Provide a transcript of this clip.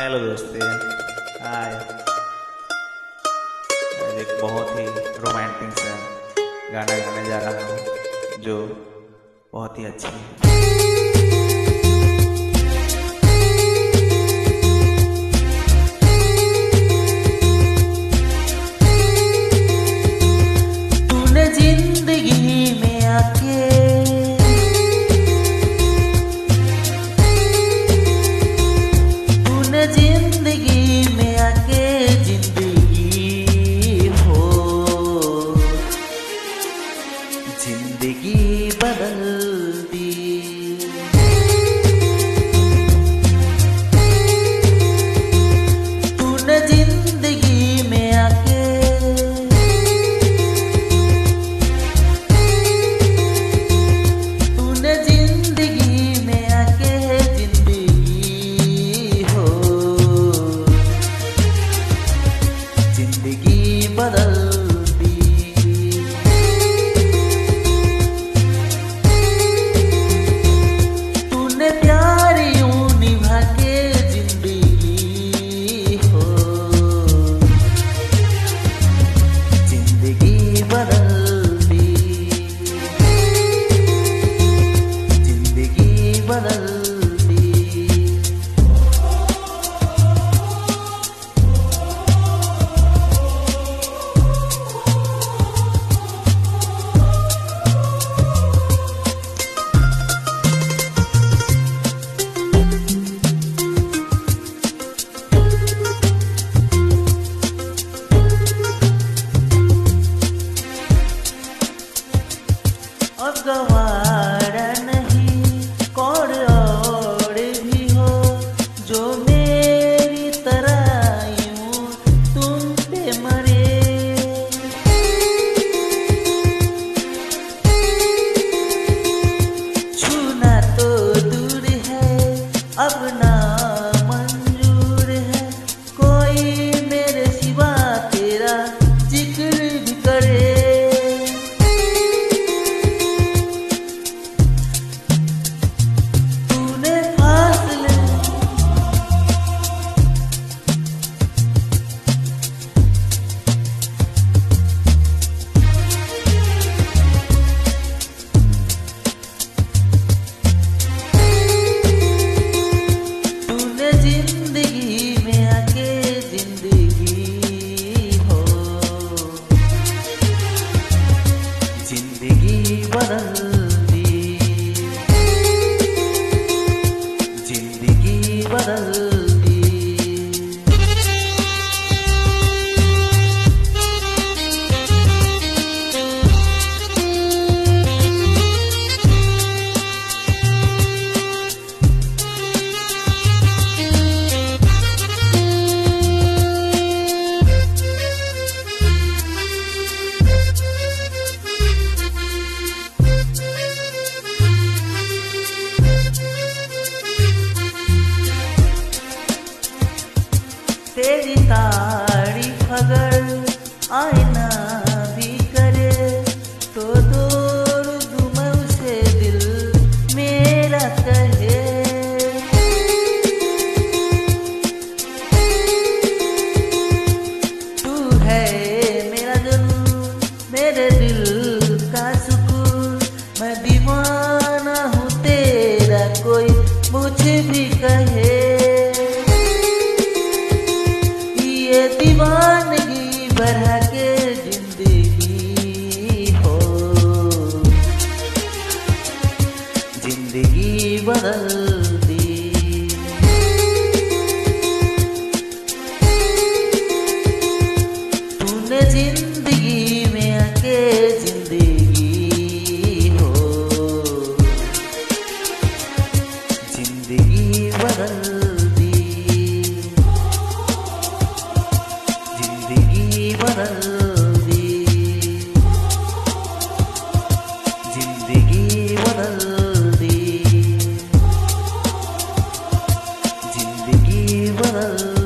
Hello दोस्ते। हाय एक बहुत ही रोमांटिक सा गाना गाने जा रहा हूँ, जो बहुत ही अच्छी है। तेरी तारीफ़ आईना भी करे तो दूँ उसे दिल मेरा कहे। तू है मेरा जुनून मेरे दिल का सुकून। मैं दीवाना हूँ तेरा कोई मुझे भी कहे। ये दीवानगी बढ़ा के ज़िंदगी हो। ज़िंदगी बदल दी तूने ज़िंदगी में आके ज़िंदगी हो। ज़िंदगी बदल ಬರಲ್ಲ